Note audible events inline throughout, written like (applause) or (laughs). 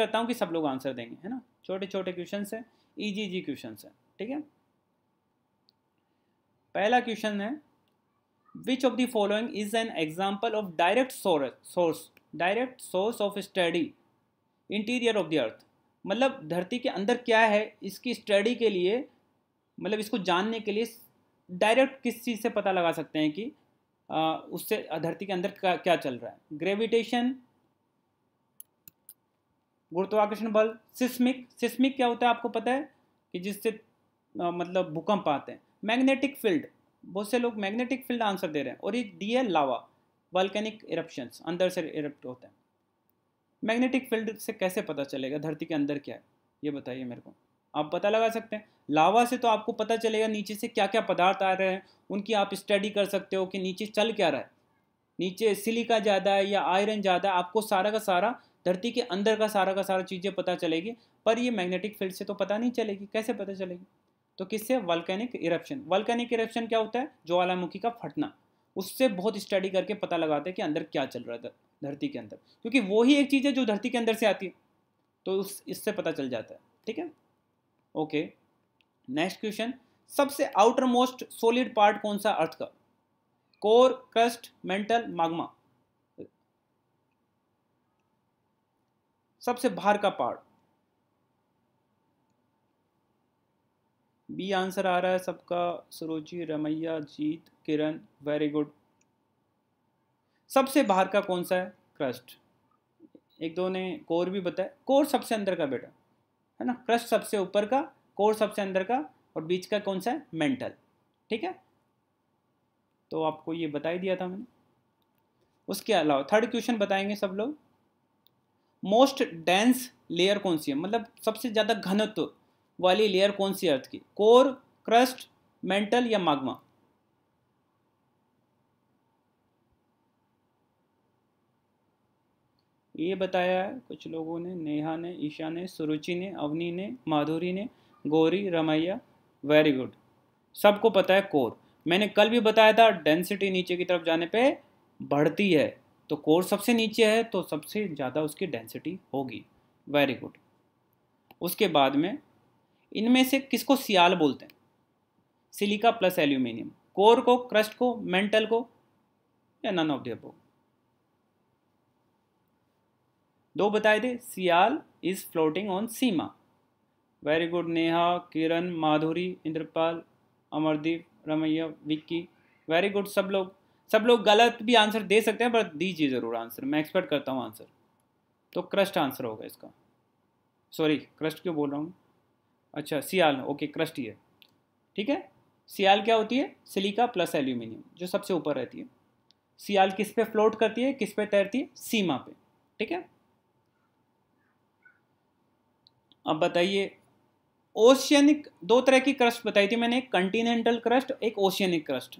करता हूँ कि सब लोग आंसर देंगे है ना? छोटे छोटे क्वेश्चन है इजी इजी क्वेश्चन है ठीक है? पहला क्वेश्चन है which of the following is an example of direct source direct source of study interior of the earth मतलब धरती के अंदर क्या है इसकी स्टडी के लिए मतलब इसको जानने के लिए डायरेक्ट किस चीज़ से पता लगा सकते हैं कि आ, उससे धरती के अंदर क्या क्या चल रहा है? ग्रेविटेशन गुरुत्वाकर्षण बल, सिस्मिक। सिस्मिक क्या होता है आपको पता है? कि जिससे मतलब भूकंप आते हैं। Magnetic field. बहुत से लोग मैग्नेटिक फ़ील्ड आंसर दे रहे हैं। और ये D L lava volcanic eruptions अंदर से इरप्ट होते हैं। मैग्नेटिक फ़ील्ड से कैसे पता चलेगा? धरती के अंदर क्या है? ये बताइए मेरे को। आप पता लगा सकते हैं। लावा से तो आपको पता चलेगा नीचे से क्या क्या पदार्थ आ रहे हैं। उनकी आप स्टडी कर सकते हो कि नीचे चल क्या रहा है। नीचे सिलिका ज़्यादा है या आयरन ज़्यादा है। आपको सारा का सारा धरती के अंदर का सारा का सारा चीज़ें पता चलेगी, पर ये मैग्नेटिक फ़ील्ड से तो पता नहीं चलेगी। कैसे पता चलेगी? तो किससे? वल्केनिक इरप्शन वल्केनिक इरप्शन क्या होता है? ज्वालामुखी का फटना। उससे बहुत स्टडी करके पता लगाते हैं कि अंदर क्या चल रहा है धरती के अंदर। क्योंकि वो ही एक चीज़ है जो धरती के अंदर से आती है। तो उस, इससे पता चल जाता है। ठीक है? ओके नेक्स्ट क्वेश्चन सबसे आउटर मोस्ट सोलिड पार्ट कौन सा? अर्थ का। कोर क्रस्ट मेंटल मागमा सबसे बाहर का पार्ट बी आंसर आ रहा है सबका सुरुचि रमैया, जीत, किरण वेरी गुड सबसे बाहर का कौन सा है? क्रस्ट एक दो ने कोर भी बताया कोर सबसे अंदर का बेटा, है ना? क्रस्ट सबसे ऊपर का कोर सबसे अंदर का, और बीच का कौन सा है? मेंटल ठीक है? तो आपको ये बता ही दिया था मैंने। उसके अलावा थर्ड क्वेश्चन बताएँगे सब लोग। मोस्ट डेंस लेयर कौन सी है? मतलब सबसे ज़्यादा घनत्व वाली लेयर कौन सी अर्थ की? कोर, क्रस्ट, मेंटल या मागमा? ये बताया है कुछ लोगों ने, नेहा ने, ईशा ने, सुरुचि ने, अवनी ने, माधुरी ने, गौरी, रमैया, वेरी गुड। सबको पता है कोर। मैंने कल भी बताया था, डेंसिटी नीचे की तरफ़ जाने पे बढ़ती है। तो कोर सबसे नीचे है तो सबसे ज़्यादा उसकी डेंसिटी होगी। वेरी गुड उसके बाद में इनमें से किसको सियाल बोलते हैं? Silica plus aluminium. कोर को, क्रस्ट को, मेंटल को, या नन ऑफ़ द दो बताए थे, sial is floating on sima. Very good Neha, Kiran, Madhuri, Indrapal, Amardeep, Ramaiya, Vicky. Very good सब लोग। सब लोग गलत भी आंसर दे सकते हैं, पर दीजिए ज़रूर आंसर। मैं एक्सपेक्ट करता हूँ आंसर। तो क्रस्ट आंसर होगा इसका। सॉरी क्रस्ट क्यों बोल रहा हूँ? अच्छा सियाल। ओके क्रस्ट ही है। ठीक है? सियाल क्या होती है? सिलिका प्लस एल्यूमिनियम जो सबसे ऊपर रहती है। सियाल किस पे फ्लोट करती है? किस पे तैरती है? सीमा पे। ठीक है? अब बताइए ओशियनिक दो तरह की क्रस्ट बताई थी मैंने एक कंटिनेंटल क्रस्ट एक ओशियनिक क्रस्ट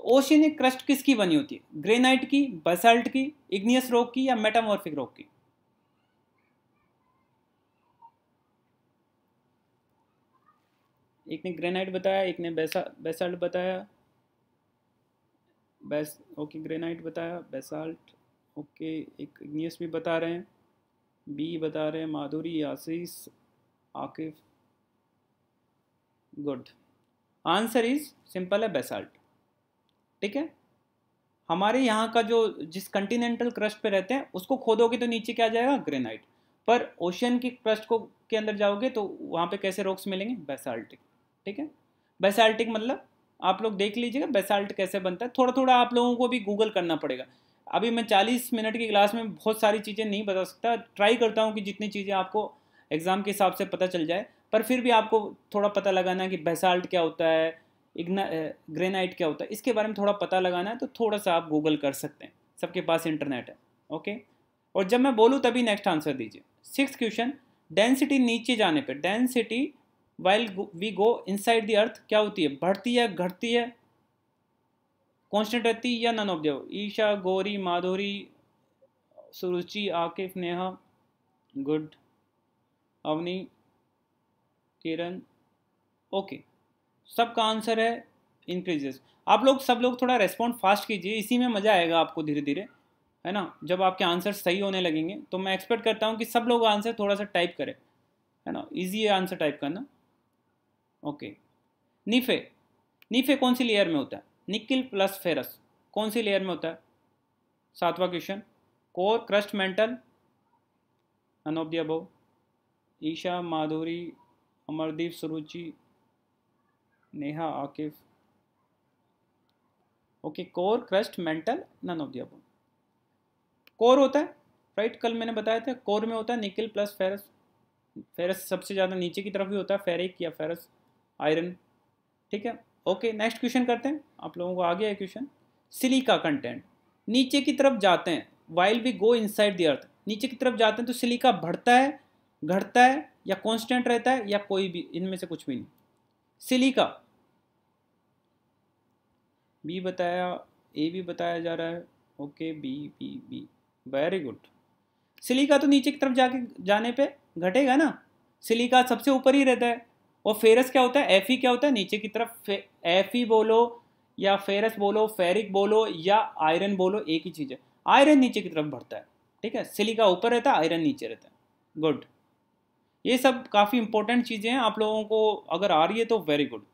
तो ओशियनिक क्रस्ट किसकी बनी होती है? ग्रेनाइट की, बसल्ट की, इग्नियस रॉक की या मेटामॉर्फिक रॉक की? एक ने ग्रेनाइट बताया, एक ने बेसा, बेसाल्ट बताया। बेस, ओके, ग्रेनाइट बताया, बेसाल्ट, ओके, एक इग्नियस भी बता रहे हैं। बी बता रहे हैं, Madhuri, Ashish, Akif. Good. Answer is, simple है, बेसाल्ट। ठीक है? हमारे यहाँ का जो, जिस कंटिनेंटल क्रस्ट पे रहते हैं, उसको खोदोगे तो नीचे क्या आ जाएगा? ग्रेनाइट पर ओशियन की क्रस्ट को, के अंदर जाओगे तो वहाँ पे कैसे रॉक्स मिलेंगे? बेसाल्टिक ठीक है? बेसाल्टिक मतलब आप लोग देख लीजिएगा बेसाल्ट कैसे बनता है। थोड़ा थोड़ा आप लोगों को भी गूगल करना पड़ेगा। अभी मैं 40 मिनट की क्लास में बहुत सारी चीज़ें नहीं बता सकता। ट्राई करता हूँ कि जितनी चीज़ें आपको एग्ज़ाम के हिसाब से पता चल जाए। पर फिर भी आपको थोड़ा पता लगाना है कि बेसाल्ट क्या होता है इग्ना ग्रेनाइट क्या होता है? इसके बारे में थोड़ा पता लगाना है तो थोड़ा सा आप गूगल कर सकते हैं। सबके पास इंटरनेट है, ओके? और जब मैं बोलूँ, तभी नेक्स्ट आंसर दीजिए। सिक्स क्वेश्चन डेंसिटी नीचे जाने पर density while we go inside the earth क्या होती है? बढ़ती है, घटती है? कॉन्स्टेंट रहती है या none of the Isha, Gauri, Madhuri, Suruchi, Akif, Neha, good, Avni, Kiran, okay. सबका आंसर है इंक्रीजेस आप लोग, सब लोग थोड़ा रेस्पॉन्ड फास्ट कीजिए, इसी में मज़ा आएगा आपको धीरे धीरे है ना? जब आपके आंसर सही होने लगेंगे तो मैं एक्सपेक्ट करता हूँ कि सब लोग आंसर थोड़ा सा टाइप करें, है ना? इजी है आंसर टाइप करना। ओके नीफे नीफे कौन सी लेयर में होता है? निकिल प्लस फेरस कौन सी लेयर में होता है? सातवां question core crust mantle none of the above Isha, Madhuri, Amardeep, Suruchi Neha Akif okay core crust mantle none of the core होता है राइट कल मैंने बताया था कोर में होता है, निकल प्लस फेरस फेरस सबसे ज़्यादा नीचे की तरफ़ भी होता है फेरिक या फेरस आयरन ठीक है? ओके नेक्स्ट क्वेश्चन करते हैं. आप लोगों को आ गया है क्वेश्चन सिलिका कंटेंट नीचे की तरफ़ जाते हैं while we go inside the earth नीचे की तरफ़ जाते हैं तो सिलिका बढ़ता है, घटता है, या कांस्टेंट रहता है, या कोई भी, इनमें से कुछ भी नहीं. सिलिका। बी बताया ए भी बताया जा रहा है। Okay B B B very good silica तो नीचे की तरफ़ जाके, जाने पे घटेगा ना? सिलिका सबसे ऊपर ही रहता है। और फेरस क्या होता है? एफ़ क्या होता है? नीचे की तरफ़ एफ़ बोलो, या फेरस बोलो, फेरिक बोलो, या आयरन बोलो, एक ही चीज़ है। आयरन नीचे की तरफ़ बढ़ता है। ठीक है? सिलिका ऊपर रहता है, आयरन नीचे रहता है। गुड ये सब काफ़ी इंपॉर्टेंट चीज़ें हैं। आप लोगों को अगर आ रही है तो वेरी गुड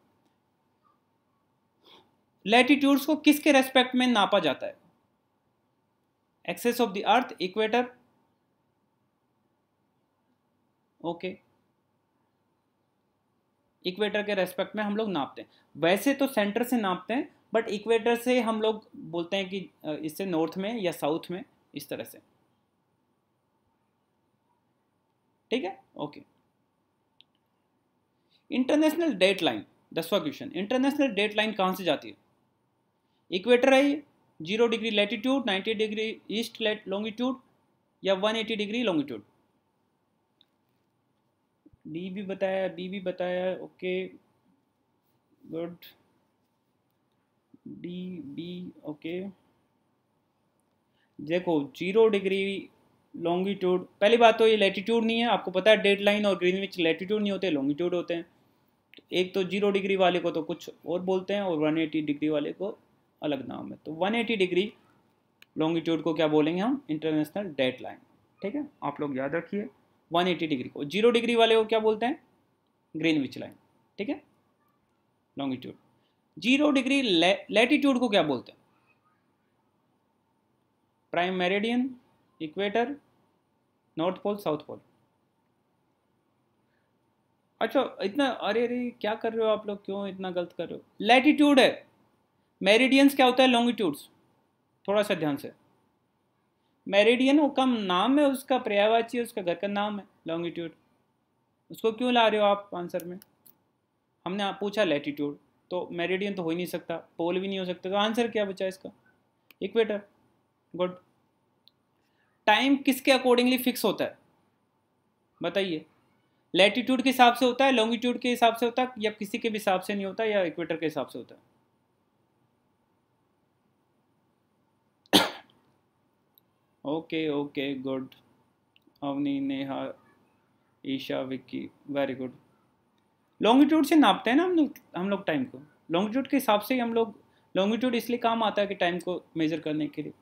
लैटिट्यूड्स को किसके रेस्पेक्ट में नापा जाता है? Axis of the earth equator okay equator के रेस्पेक्ट में हम लोग नापते हैं। वैसे तो सेंटर से नापते हैं बट इक्वेटर से हम लोग बोलते हैं कि इससे नॉर्थ में या साउथ में, इस तरह से। ठीक है? ओके इंटरनेशनल डेट लाइन दसवा क्वेश्चन इंटरनेशनल डेट लाइन कहाँ से जाती है? इक्वेटर है zero degree latitude ninety degree east longitude या one eighty degree longitude D भी बताया बी भी बताया okay good D B okay देखो ज़ीरो डिग्री लॉन्गिट्यूड पहली बात तो ये लेटीट्यूड नहीं है, आपको पता है डेड लाइन और ग्रीनविच लेटीट्यूड नहीं होते लॉन्गिट्यूड होते हैं। तो एक तो ज़ीरो डिग्री वाले को तो कुछ और बोलते हैं और वन एटी डिग्री वाले को अलग नाम है। तो वन एटी डिग्री लॉन्गिट्यूड को क्या बोलेंगे हम? इंटरनेशनल डेड लाइन ठीक है? आप लोग याद रखिए 180 डिग्री को। ज़ीरो डिग्री वाले को क्या बोलते हैं? ग्रीन विच लाइन ठीक है? लॉन्गिट्यूड ज़ीरो डिग्री लेटीट्यूड को क्या बोलते हैं? Prime meridian equator north pole, south pole. अच्छा इतना, अरे अरे, क्या कर रहे हो आप लोग? क्यों इतना गलत कर रहे हो? लेटीट्यूड है। मेरिडियंस क्या होता है? लॉन्गिट्यूड्स थोड़ा सा ध्यान से। मेरिडियन वो कम नाम है उसका पर्यायवाची उसका घर का नाम है लॉन्गिट्यूड उसको क्यों ला रहे हो आप आंसर में? हमने पूछा लेटीट्यूड तो मेरिडियन तो हो ही नहीं सकता, पोल भी नहीं हो सकता। तो आंसर क्या बचा इसका? इक्वेटर गुड टाइम किसके अकॉर्डिंगली फिक्स होता है? बताइए। लेटीट्यूड के हिसाब से होता है, लॉन्गिट्यूड के हिसाब से होता है, या किसी के भी हिसाब से नहीं होता, या इक्वेटर के हिसाब से होता है? Okay okay, good. Avni, Neha, Isha, Vicky, very good. Longitude से नापते हैं ना हम लोग हम लोग टाइम को? लॉन्गिट्यूड के हिसाब से ही हम लोग, लॉन्गिट्यूड इसलिए काम आता है कि टाइम को मेजर करने के लिए।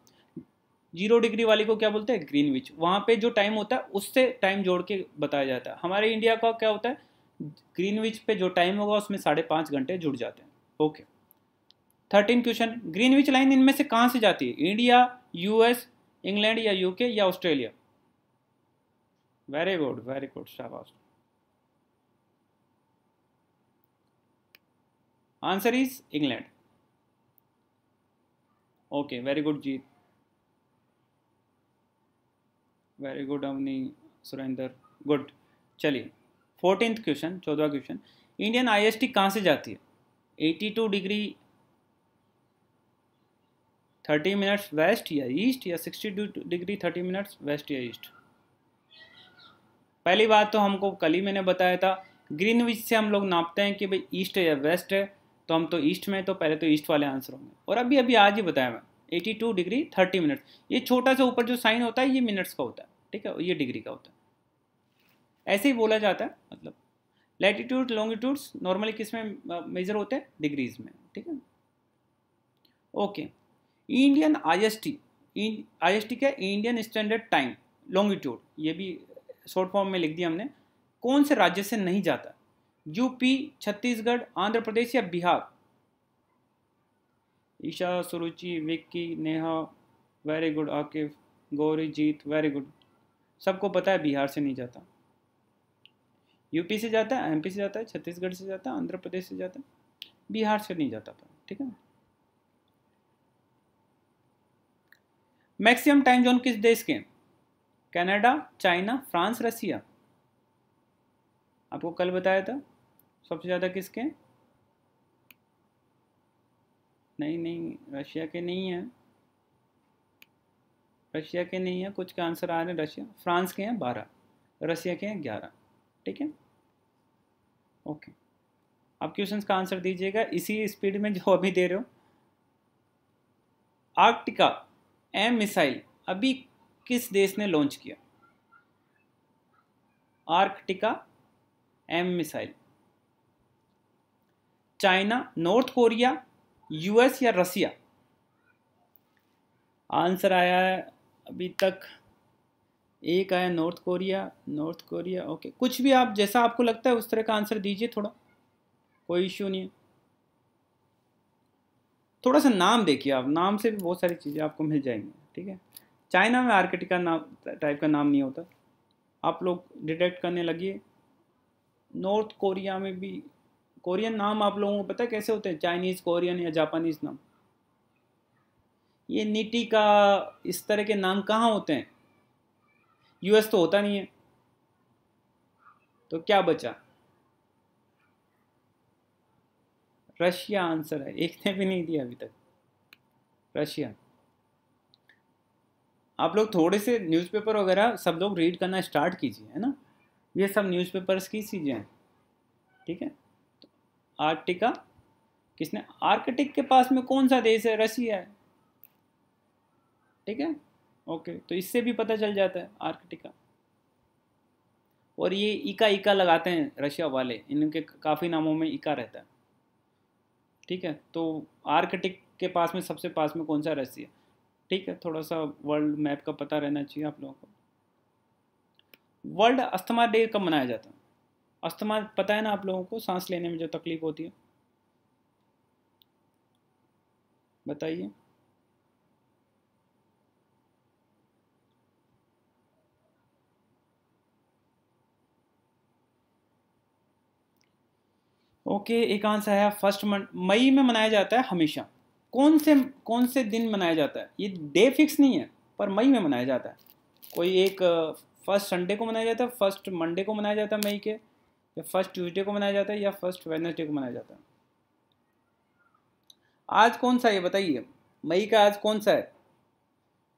ज़ीरो डिग्री वाली को क्या बोलते हैं? ग्रीन विच वहाँ पे जो टाइम होता है, उससे टाइम जोड़ के बताया जाता है। हमारे इंडिया का क्या होता है? ग्रीन विच पे जो टाइम होगा, उसमें साढ़े पाँच घंटे जुड़ जाते हैं। Okay thirteen question Greenwich line इनमें से कहाँ से जाती है? इंडिया यूएस इंग्लैंड या यूके या Australia very good very good शाबाश। Answer is England okay very good Jeet very good, Avni, Surendra, good. चलिए फोर्टीन क्वेश्चन चौदह क्वेश्चन। इंडियन आईएसटी कहाँ से जाती है? 82 डिग्री, थर्टी मिनट्स वेस्ट या ईस्ट, या sixty two degree, thirty minutes west या ईस्ट? पहली बात तो हमको कल ही मैंने बताया था ग्रीन विच से हम लोग नापते हैं कि भाई ईस्ट है या वेस्ट है तो हम तो ईस्ट में तो पहले तो ईस्ट वाले आंसर होंगे। और अभी अभी आज ही बताया मैं 82 डिग्री 30 मिनट ये छोटा सा ऊपर जो साइन होता है, ये मिनट्स का होता है। ठीक है, ये डिग्री का होता है। ऐसे ही बोला जाता है मतलब लेटीट्यूड लॉन्गिट्यूड्स नॉर्मली किसमें मेजर होते हैं? डिग्रीज में, ठीक है? Okay Indian IST I S T क्या इंडियन स्टैंडर्ड टाइम लॉन्गिट्यूड ये भी शॉर्ट फॉर्म में लिख दिया हमने। कौन से राज्य से नहीं जाता? यूपी छत्तीसगढ़ आंध्र प्रदेश या Bihar Isha Suruchi Vicky Neha very good Akif Gauri Jeet very good सबको पता है बिहार से नहीं जाता। यूपी से जाता है, एमपी से जाता है, छत्तीसगढ़ से जाता है, आंध्र प्रदेश से जाता है, बिहार से नहीं जाता था, ठीक है? मैक्सिमम टाइम जोन किस देश के कनाडा, चाइना, फ्रांस, रसिया। आपको कल बताया था, सबसे ज़्यादा किसके नहीं नहीं रशिया के नहीं है। रशिया के नहीं है, कुछ के आंसर आ रहे हैं रशिया। फ्रांस के हैं बारह, रशिया के हैं ग्यारह, ठीक है? ओके आप क्वेश्चन का आंसर दीजिएगा। इसी स्पीड में जो अभी दे रहे हो। आर्कटिका एम मिसाइल अभी किस देश ने लॉन्च किया? Arktika M missile China North Korea US या रसिया आंसर आया है अभी तक। एक आया North Korea North Korea okay कुछ भी आप, जैसा आपको लगता है उस तरह का आंसर दीजिए थोड़ा। कोई इश्यू नहीं है। थोड़ा सा नाम देखिए आप, नाम से भी बहुत सारी चीज़ें आपको मिल जाएँगी, ठीक है? चाइना में आर्किटिका नाम टाइप का नाम नहीं होता। आप लोग डिटेक्ट करने लगिए। नॉर्थ कोरिया में भी कोरियन नाम आप लोगों को पता है कैसे होते हैं? चाइनीज़ कोरियन या जापानीज़ नाम। ये नीटी का इस तरह के नाम कहाँ होते हैं? यूएस तो होता नहीं है। तो क्या बचा? रशिया आंसर है। एक ने भी नहीं दिया अभी तक। रशिया। आप लोग थोड़े से न्यूज़पेपर वगैरह सब लोग रीड करना स्टार्ट कीजिए, है ना? ये सब न्यूज़पेपर्स की चीज़ें हैं। ठीक है? तो आर्टिका किसने? आर्कटिक के पास में कौन सा देश है? रशिया है। ठीक है? ओके तो इससे भी पता चल जाता है आर्कटिका और ये इका इका लगाते हैं रशिया वाले। इनके काफ़ी नामों में इका रहता है। ठीक है? तो आर्कटिक के पास में, सबसे पास में कौन सा रशिया ठीक है? थोड़ा सा वर्ल्ड मैप का पता रहना चाहिए आप लोगों को। वर्ल्ड अस्थमा डे कब मनाया जाता है? अस्थमा पता है ना आप लोगों को? सांस लेने में जो तकलीफ़ होती है। बताइए। ओके एक आंसर है फ़र्स्ट मई में मनाया जाता है हमेशा। कौन से कौन से दिन मनाया जाता है? ये डे फिक्स नहीं है, पर मई में मनाया जाता है। कोई एक फ़र्स्ट संडे को मनाया जाता है फ़र्स्ट मंडे को मनाया जाता है मई के, या फ़र्स्ट ट्यूसडे को मनाया जाता है, या फ़र्स्ट वेडनेसडे को मनाया जाता है। आज कौन सा है बताइए। मई का आज कौन सा है?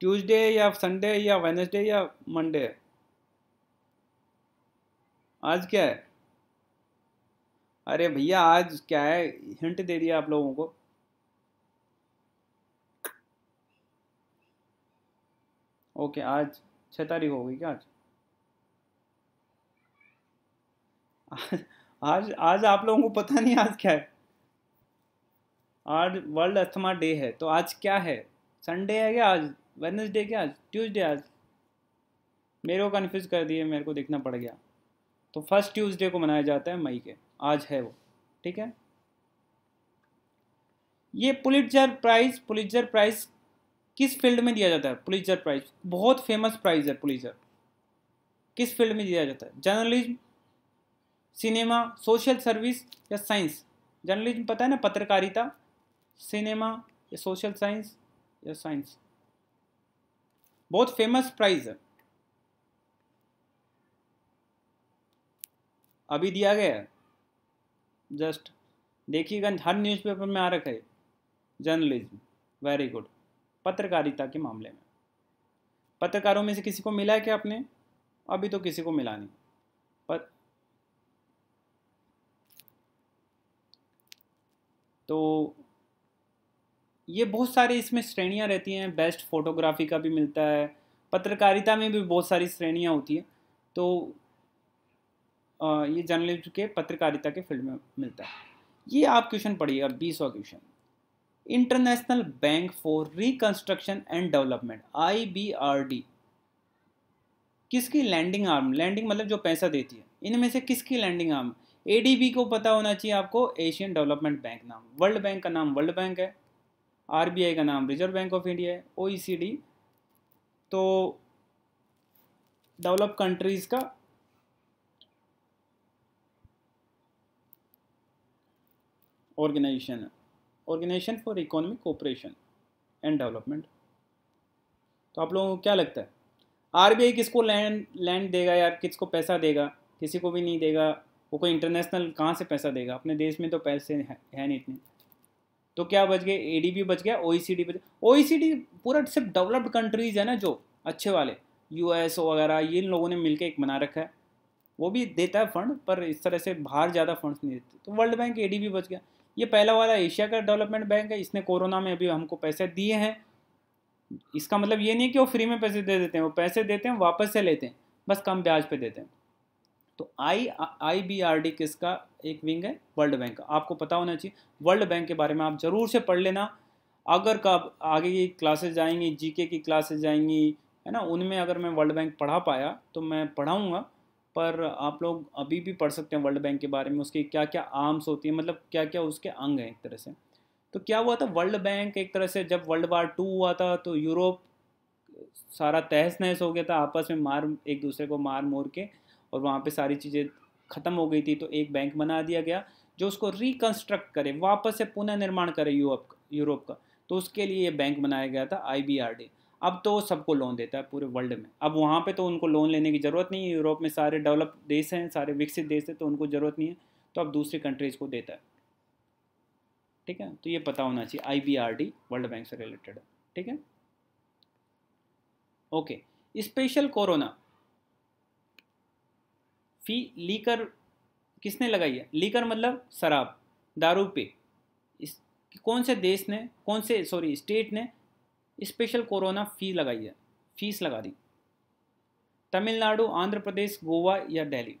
ट्यूसडे या संडे या वेडनेसडे या मंडे आज क्या है? अरे भैया, आज क्या है? हिंट दे दिया आप लोगों को। ओके, आज छः तारीख हो गई क्या आज? (laughs) आज आज आप लोगों को पता नहीं आज क्या है। आज वर्ल्ड अस्थमा डे है तो आज क्या है? संडे है क्या आज? वेडनेसडे क्या आज? ट्यूसडे आज? मेरे को कन्फ्यूज़ कर दिए, मेरे को देखना पड़ गया। तो फ़र्स्ट ट्यूसडे को मनाया जाता है मई के। आज है वो, ठीक है? ये पुलिटजर प्राइज पुलिटजर प्राइज किस फ़ील्ड में दिया जाता है? पुलिटजर प्राइज बहुत फ़ेमस प्राइज है पुलिटजर किस फ़ील्ड में दिया जाता है? जर्नलिज्म सिनेमा सोशल सर्विस या साइंस जर्नलिज्म पता है ना? पत्रकारिता सिनेमा या सोशल साइंस या साइंस बहुत फ़ेमस प्राइज है। अभी दिया गया है। जस्ट देखिएगा, हर न्यूज़पेपर में आ रखा है जर्नलिज्म वेरी गुड पत्रकारिता के मामले में। पत्रकारों में से किसी को मिला है क्या आपने? अभी तो किसी को मिला नहीं। पर तो ये बहुत सारे इसमें श्रेणियाँ रहती हैं बेस्ट फोटोग्राफी का भी मिलता है, पत्रकारिता में भी बहुत सारी श्रेणियाँ होती हैं। तो ये जर्नलिज्म के पत्रकारिता के फ़ील्ड में मिलता है। ये आप क्वेश्चन पढ़िएगा बीसवा question. International bank for reconstruction and development, I B R D. किसकी लैंडिंग आर्म? लैंडिंग मतलब जो पैसा देती है। इनमें से किसकी लैंडिंग आर्म? एडीबी को पता होना चाहिए आपको, एशियन डेवलपमेंट बैंक नाम। वर्ल्ड बैंक का नाम वर्ल्ड बैंक है। आरबीआई का नाम रिज़र्व बैंक ऑफ़ इंडिया है। ओईसीडी तो डेवलप कंट्रीज़ का organisation organisation for economic cooperation and development. तो आप लोगों को क्या लगता है? आरबीआई किसको लैंड लैंड देगा यार किसको पैसा देगा? किसी को भी नहीं देगा। वो कोई इंटरनेशनल कहाँ से पैसा देगा? अपने देश में तो पैसे है, है नहीं इतने। तो क्या बच गए? ए बच गया ओ बच ओ पूरा सिर्फ़ डेवलप्ड कंट्रीज़ है ना जो अच्छे वाले। यू वगैरह ये इन लोगों ने मिलकर एक बना रखा है। वो भी देता है फंड पर इस तरह से बाहर ज़्यादा फंड्स नहीं देते। तो वर्ल्ड बैंक ए बच गया। ये पहला वाला एशिया का डेवलपमेंट बैंक है, इसने कोरोना में अभी हमको पैसे दिए हैं। इसका मतलब ये नहीं कि वो फ्री में पैसे दे देते हैं, वो पैसे देते हैं, वापस से लेते हैं, बस कम ब्याज पे देते हैं। तो I I B R D किसका एक विंग है? वर्ल्ड बैंक आपको पता होना चाहिए, वर्ल्ड बैंक के बारे में आप ज़रूर से पढ़ लेना। अगर कब आगे की क्लासेस जाएँगी, जीके की क्लासेज जाएँगी, है ना, उनमें अगर मैं वर्ल्ड बैंक पढ़ा पाया तो मैं पढ़ाऊँगा। पर आप लोग अभी भी पढ़ सकते हैं वर्ल्ड बैंक के बारे में, उसकी क्या क्या आर्म्स होती है मतलब क्या क्या उसके अंग हैं एक तरह से। तो क्या हुआ था वर्ल्ड बैंक एक तरह से जब वर्ल्ड वार टू हुआ था तो यूरोप सारा तहस नहस हो गया था, आपस में मार, एक दूसरे को मार मोर के, और वहाँ पे सारी चीज़ें ख़त्म हो गई थी तो एक बैंक बना दिया गया, जो उसको रिकन्स्ट्रक्ट करे, वापस से पुनः निर्माण करे यूरोप यूरोप का। तो उसके लिए ये बैंक बनाया गया था आईबीआरडी अब तो सबको लोन देता है पूरे वर्ल्ड में। अब वहाँ पे तो उनको लोन लेने की ज़रूरत नहीं है, यूरोप में सारे डेवलप देश हैं, सारे विकसित देश हैं तो उनको ज़रूरत नहीं है तो अब दूसरी कंट्रीज़ को देता है। ठीक है? तो ये पता होना चाहिए I B R D world bank से रिलेटेड ठीक है? ओके स्पेशल कोरोना फ़ी लीकर किसने लगाई है? लीकर मतलब शराब, दारू पे। इस, कौन से देश ने, कौन से सॉरी स्टेट ने स्पेशल कोरोना फ़ी लगाई है, फ़ीस लगा दी। तमिलनाडु, आंध्र प्रदेश, गोवा या दिल्ली?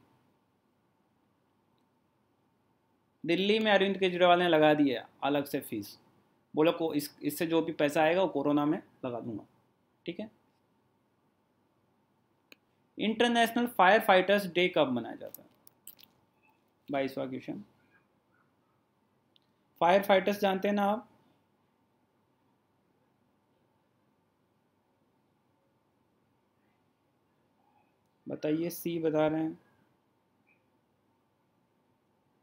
दिल्ली में अरविंद केजरीवाल ने लगा दी है अलग से फ़ीस। बोलो, को, इस, इससे जो भी पैसा आएगा, वो कोरोना में लगा दूँगा। ठीक है? इंटरनेशनल फायर फाइटर्स डे कब मनाया जाता है? बाईसवा क्वेश्चन। फायर फाइटर्स जानते हैं ना आप? बताइए सी बता रहे हैं।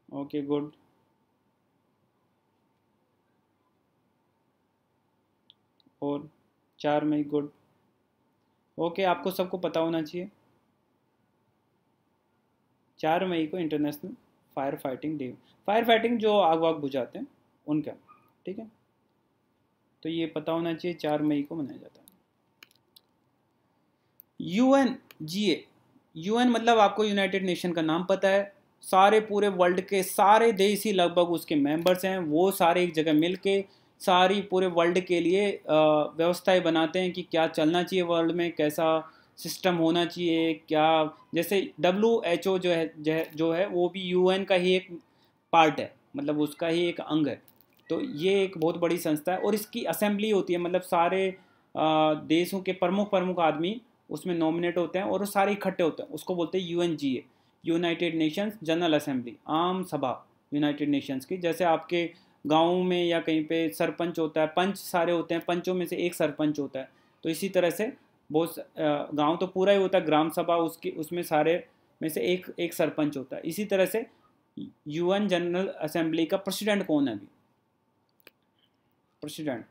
ओके गुड और चार मई गुड ओके आपको सबको पता होना चाहिए। चार मई को international fire fighting day fire fighting जो आग वाग बुझाते हैं, उनका, ठीक है? तो ये पता होना चाहिए, चार मई को मनाया जाता है। U N G A U N मतलब आपको यूनाइटेड नेशन का नाम पता है। सारे पूरे वर्ल्ड के सारे देश ही लगभग उसके मेंबर्स हैं। वो सारे एक जगह मिल के सारी पूरे वर्ल्ड के लिए व्यवस्थाएँ बनाते हैं कि क्या चलना चाहिए वर्ल्ड में, कैसा सिस्टम होना चाहिए, क्या जैसे डब्ल्यू एच ओ जो है जो है वो भी यू एन का ही एक पार्ट है। मतलब उसका ही एक अंग है। तो ये एक बहुत बड़ी संस्था है और इसकी असेंबली होती है। मतलब सारे देशों के प्रमुख प्रमुख आदमी उसमें नॉमिनेट होते हैं और वो सारे इकट्ठे होते हैं। उसको बोलते हैं U N G A united nations general assembly आम सभा यूनाइटेड नेशंस की। जैसे आपके गाँव में या कहीं पे सरपंच होता है, पंच सारे होते हैं, पंचों में से एक सरपंच होता है। तो इसी तरह से बहुत गाँव तो पूरा ही होता है, ग्राम सभा उसकी, उसमें सारे में से एक एक सरपंच होता है। इसी तरह से यूएन जनरल असेंबली का प्रेसिडेंट कौन है अभी? प्रेसिडेंट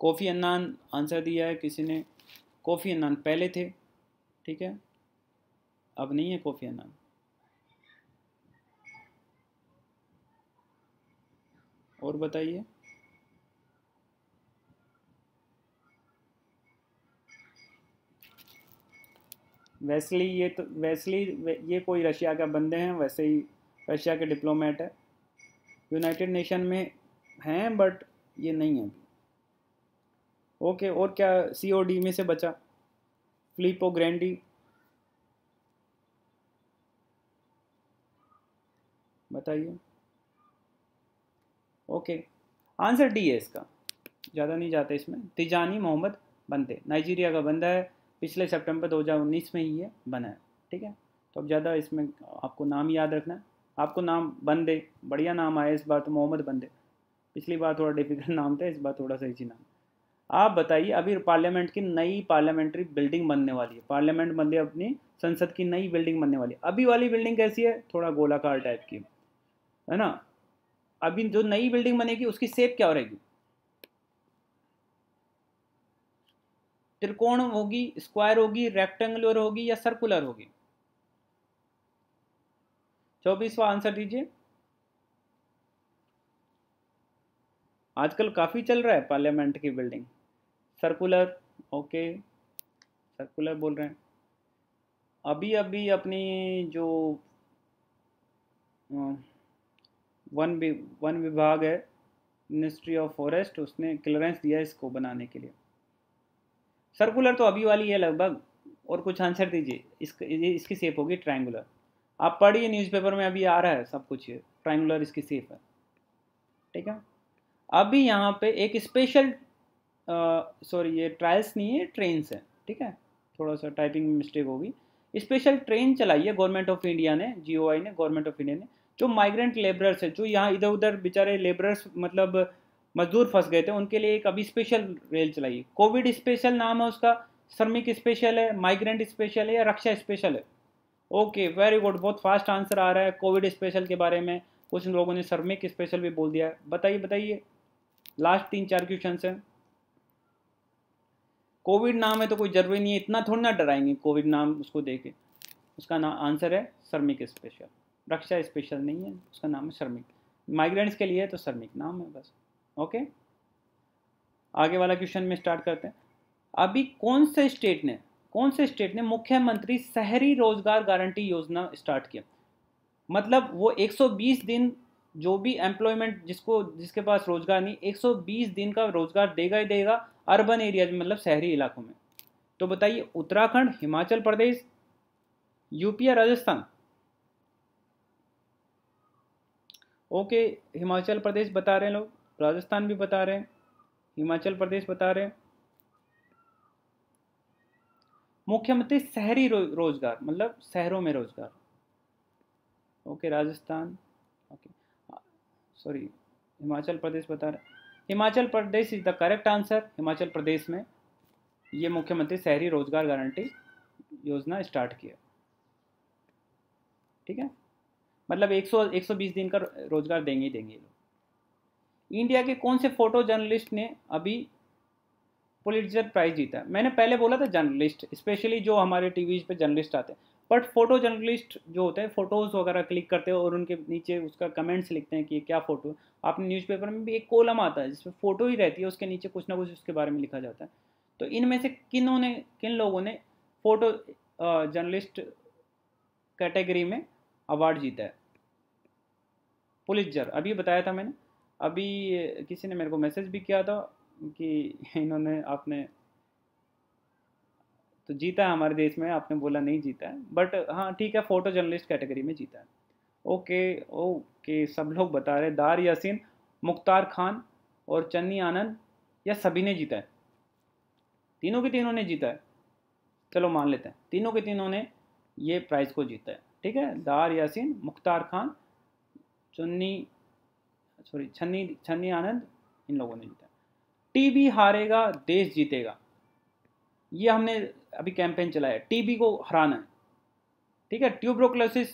कोफी अन्नान आंसर दिया है किसी ने? कोफी अन्नान पहले थे, ठीक है? अब नहीं है कोफी अन्नान और बताइए। वैसली ये तो वैसली ये कोई रशिया का बंदे हैं, वैसे ही रशिया के डिप्लोमेट है। यूनाइटेड नेशन में हैं, बट ये नहीं है। ओके, और क्या सी ओ डी में से बचा? फ्लिपो ग्रैंडी बताइए। ओके, आंसर डी है इसका। ज़्यादा नहीं जाते इसमें। तिजानी मोहम्मद बनते। नाइजीरिया का बंदा है, पिछले सितंबर 2019 में ही है बना है, ठीक है? तो अब ज़्यादा इसमें आपको नाम याद रखना है। आपको नाम बंदे, बढ़िया नाम आया इस बार तो मोहम्मद बंदे। पिछली बार थोड़ा डिफ़िकल्ट नाम था, इस बार थोड़ा सा इसी नाम। आप बताइए, अभी पार्लियामेंट की नई पार्लियामेंट्री बिल्डिंग बनने वाली है। पार्लियामेंट बनने अपनी संसद की नई बिल्डिंग बनने वाली है। अभी वाली बिल्डिंग कैसी है? थोड़ा गोलाकार टाइप की। है ना? अभी जो नई बिल्डिंग बनेगी, उसकी सेप क्या रहेगी? त्रिकोण होगी, स्क्वायर होगी, रेक्टेंगुलर होगी या सर्कुलर होगी? चौबीसवा आंसर दीजिए। आजकल काफ़ी चल रहा है पार्लियामेंट की बिल्डिंग। सर्कुलर, ओके, सर्कुलर बोल रहे हैं। अभी अभी अपनी जो वन वन विभाग है, मिनिस्ट्री ऑफ़ फॉरेस्ट, उसने क्लियरेंस दिया है इसको बनाने के लिए। सर्कुलर तो अभी वाली है लगभग, और कुछ आंसर दीजिए इस इसकी सेप होगी ट्रायंगुलर। आप पढ़िए न्यूज़पेपर में अभी आ रहा है सब कुछ, ट्रायंगुलर इसकी सेप है। ठीक है? अभी यहाँ पे एक स्पेशल सॉरी ये ट्रायल्स नहीं है ट्रेन्स है, ठीक है? थोड़ा सा टाइपिंग में मिस्टेक होगी। स्पेशल ट्रेन चलाई है गवर्नमेंट ऑफ़ इंडिया ने जीओआई ने गवर्नमेंट ऑफ़ इंडिया ने, जो माइग्रेंट लेबरर्स है, जो यहाँ इधर उधर बेचारे लेबरर्स मतलब मजदूर फंस गए थे, उनके लिए एक अभी स्पेशल रेल चलाई है। कोविड स्पेशल नाम है उसका, श्रमिक स्पेशल है माइग्रेंट स्पेशल है या रक्षा स्पेशल है। ओके वेरी गुड बहुत फास्ट आंसर आ रहा है कोविड स्पेशल के बारे में। कुछ लोगों ने श्रमिक स्पेशल भी बोल दिया। है बताइए बताइए। लास्ट तीन चार क्वेश्चन है। कोविड नाम है तो कोई ज़रूरी नहीं है, इतना थोड़ा ना डराएँगे, कोविड नाम उसको देखे उसका नाम आंसर है श्रमिक स्पेशल रक्षा स्पेशल नहीं है, उसका नाम है श्रमिक। माइग्रेंट्स के लिए है तो श्रमिक नाम है बस। ओके आगे वाला क्वेश्चन में स्टार्ट करते हैं। अभी कौन से स्टेट ने, कौन से स्टेट ने मुख्यमंत्री शहरी रोज़गार गारंटी योजना स्टार्ट किया? मतलब वो 120 दिन जो भी एम्प्लॉयमेंट जिसको जिसके पास रोज़गार नहीं 120 दिन का रोज़गार देगा ही देगा अर्बन एरियाज़ में मतलब शहरी इलाकों में। तो बताइए उत्तराखंड हिमाचल प्रदेश यूपी या राजस्थान? ओके हिमाचल प्रदेश बता रहे हैं लोग राजस्थान भी बता रहे हैं हिमाचल प्रदेश बता रहे हैं। मुख्यमंत्री शहरी रो, रोज़गार मतलब शहरों में रोज़गार। ओके राजस्थान सॉरी हिमाचल प्रदेश बता रहे Himachal Pradesh is the correct answer Himachal Pradesh में ये मुख्यमंत्री शहरी रोज़गार गारंटी योजना स्टार्ट किया ठीक है? मतलब 100 120 दिन का रोज़गार देंगे ही देंगे लोग। इंडिया के कौन से फ़ोटो जर्नलिस्ट ने अभी पुलिटजर प्राइज जीता मैंने पहले बोला था जर्नलिस्ट स्पेशली जो हमारे टीवी पे जर्नलिस्ट आते हैं। बट फ़ोटो जर्नलिस्ट जो होते हैं फ़ोटोज़ वगैरह क्लिक करते हैं और उनके नीचे उसका कमेंट्स लिखते हैं कि क्या फ़ोटो आपने न्यूज़पेपर में भी एक कॉलम आता है, जिसमें फ़ोटो ही रहती है, उसके नीचे कुछ ना कुछ उसके बारे में लिखा जाता है। तो इनमें से किनों ने किन लोगों ने फ़ोटो जर्नलिस्ट कैटेगरी में अवार्ड जीता है? पुलिस अभी बताया था मैंने। अभी किसी ने मेरे को मैसेज भी किया था कि इन्होंने आपने तो जीता है हमारे देश में, आपने बोला नहीं जीता है। बट हाँ ठीक है फ़ोटो जर्नलिस्ट कैटेगरी में जीता है। ओके ओके सब लोग बता रहे दार यासीन, मुख्तार खान और चन्नी आनंद, या सभी ने जीता है? तीनों के तीनों ने जीता है। चलो मान लेते हैं, तीनों के तीनों ने ये प्राइज़ को जीता है। ठीक है, दार यासीन, मुख्तार खान, चन्नी सॉरी छन्नी छन्नी आनंद, इन लोगों ने जीता टीबी हारेगा, देश जीतेगा। ये हमने अभी कैंपेन चलाया। टीबी को हराना है। ठीक है? ट्यूब्रोक्लोसिस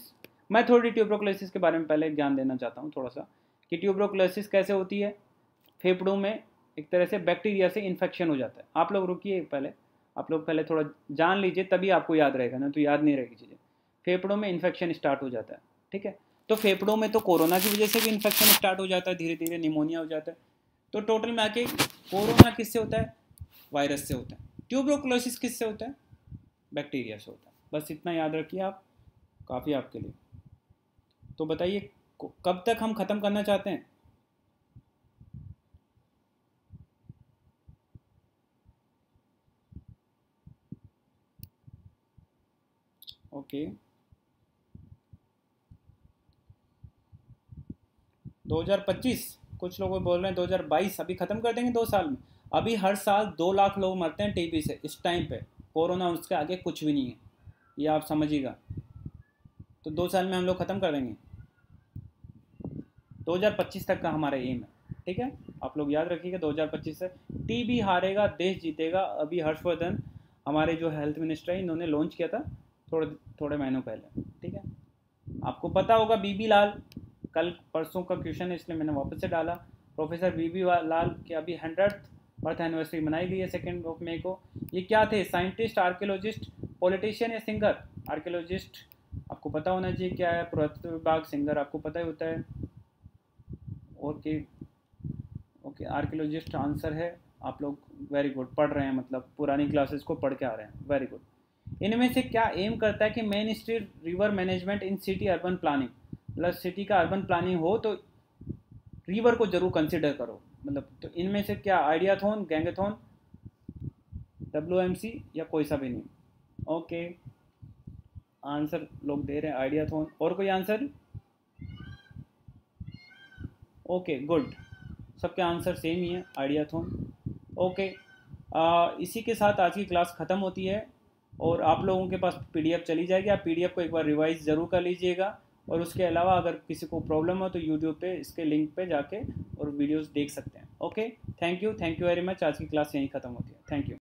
मैं थोड़ी ट्यूब्रोक्लोसिस के बारे में पहले ज्ञान देना चाहता हूँ थोड़ा सा कि ट्यूब्रोक्लोसिस कैसे होती है? फेफड़ों में एक तरह से बैक्टीरिया से इन्फेक्शन हो जाता है। आप लोग रुकिए पहले। आप लोग पहले थोड़ा जान लीजिए, तभी आपको याद रहेगा ना तो याद नहीं रहेगी चीज़ें। फेफड़ों में इन्फेक्शन स्टार्ट हो जाता है। ठीक है? तो फेफड़ों में तो कोरोना की वजह से भी इन्फेक्शन स्टार्ट हो जाता है धीरे धीरे निमोनिया हो जाता है। तो टोटल में आके कोरोना किससे होता है? वायरस से होता है। ट्यूबरोक्लोसिस किससे होता है? बैक्टीरिया से होता है। बस इतना याद रखिए आप, काफ़ी आपके लिए। तो बताइए कब तक हम ख़त्म करना चाहते हैं? Okay okay. 2025 कुछ लोग बोल रहे हैं 2022 अभी ख़त्म कर देंगे दो साल में। अभी हर साल दो लाख लोग मरते हैं टीबी से, इस टाइम पे। कोरोना उसके आगे कुछ भी नहीं है। ये आप समझिएगा। तो दो साल में हम लोग ख़त्म कर देंगे। 2025 तक का हमारा एम है। ठीक है? आप लोग याद रखिएगा 2025 से टीबी हारेगा, देश जीतेगा। अभी हर्षवर्धन, हमारे जो हेल्थ मिनिस्टर है, इन्होंने लॉन्च किया था थोड़े थोड़े महीनों पहले। ठीक है? आपको पता होगा बीबी लाल कल परसों का क्वेश्चन है, इसलिए मैंने वापस से डाला। प्रोफेसर बीबी लाल के अभी हंड्रेड बर्थ एनिवर्सरी मनाई गई है सेकेंड ऑफ़ मे को। ये क्या थे? साइंटिस्ट आर्कियोलॉजिस्ट पॉलिटिशियन या सिंगर आर्कियोलॉजिस्ट आपको पता होना चाहिए क्या है। पुरातत्व विभाग सिंगर आपको पता ही होता है। ओके ओके आर्कियोलॉजिस्ट आंसर है। आप लोग वेरी गुड पढ़ रहे हैं मतलब पुरानी क्लासेस को पढ़ के आ रहे हैं। वेरी गुड इनमें से क्या एम करता है कि main street river management in city urban planning मतलब सिटी का अर्बन प्लानिंग हो तो रिवर को ज़रूर कंसिडर करो। मतलब तो इनमें से क्या आइडियाथोन गैंगथोन डब्ल्यू एम सी या कोई सा भी नहीं? ओके आंसर लोग दे रहे हैं आइडियाथोन। और कोई आंसर? Okay good. सबके आंसर सेम ही है आइडियाथोन। ओके आ, इसी के साथ आज की क्लास ख़त्म होती है और आप लोगों के पास पीडीएफ चली जाएगी। आप पीडीएफ को एक बार रिवाइज ज़रूर कर लीजिएगा। और उसके अलावा अगर किसी को प्रॉब्लम हो तो यूट्यूब पे, इसके लिंक पे जाके और वीडियोस देख सकते हैं। Okay thank you thank you very much आज की क्लास यहीं ख़त्म होती है. Thank you